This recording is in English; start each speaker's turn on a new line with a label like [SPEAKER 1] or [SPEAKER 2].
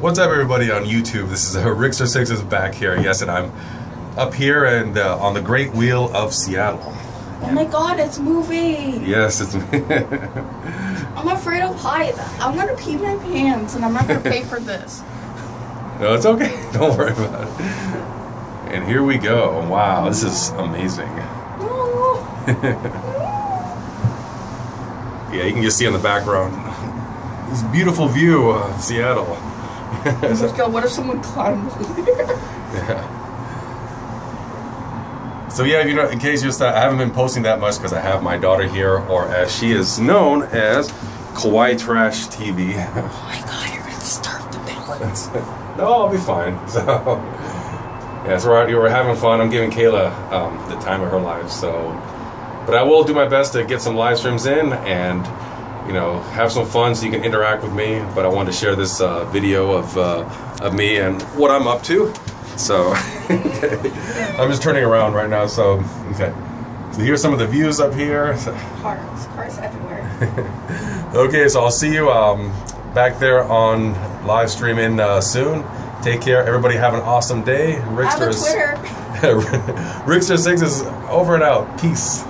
[SPEAKER 1] What's up, everybody on YouTube? This is uh, Rickster Six is back here. Yes, and I'm up here and uh, on the Great Wheel of Seattle.
[SPEAKER 2] Oh my god, it's moving!
[SPEAKER 1] Yes, it's.
[SPEAKER 2] I'm afraid of heights. I'm gonna pee my pants and I'm not gonna pay for this.
[SPEAKER 1] no, it's okay. Don't worry about it. And here we go. Wow, this is amazing. Yeah, you can just see in the background this beautiful view of Seattle.
[SPEAKER 2] Oh god, what if someone climbed?
[SPEAKER 1] Yeah. So yeah, you know, in case you're, I haven't been posting that much because I have my daughter here, or as she is known as, Kawaii Trash TV.
[SPEAKER 2] Oh my god, you're gonna disturb the balance.
[SPEAKER 1] no, I'll be fine. So yeah, so we're, we're having fun. I'm giving Kayla um, the time of her life. So, but I will do my best to get some live streams in and you know have some fun so you can interact with me. But I wanted to share this uh, video of uh, of me and what I'm up to. So I'm just turning around right now. So okay. So here's some of the views up here.
[SPEAKER 2] Cars, cars everywhere.
[SPEAKER 1] okay, so I'll see you um, back there on live streaming uh, soon. Take care, everybody. Have an awesome day.
[SPEAKER 2] Have a
[SPEAKER 1] Rickster is-
[SPEAKER 2] Twitter.
[SPEAKER 1] Rickster Six is over and out. Peace.